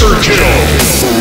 monster kill.